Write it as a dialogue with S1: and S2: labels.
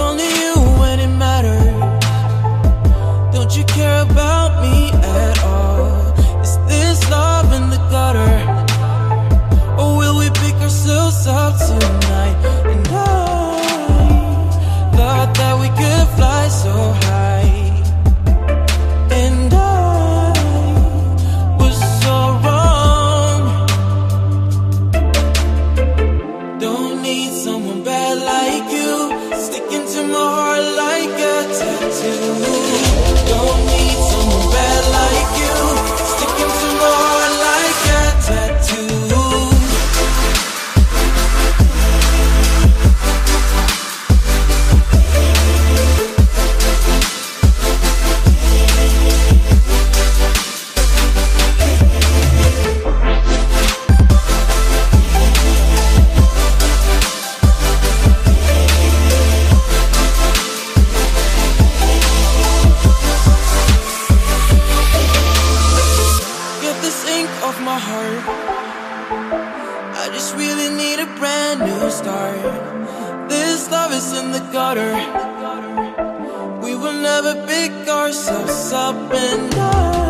S1: only you when it matters. Don't you care about me at all? Is this love in the gutter? Or will we pick ourselves up tonight? And I thought that we could fly so high. And I was so wrong. Don't need someone bad like you sticking to my heart like a tattoo. Heart. I just really need a brand new start. This love is in the gutter. We will never pick ourselves up and down.